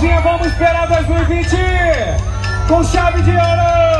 Vamos esperar 2020 com chave de ouro,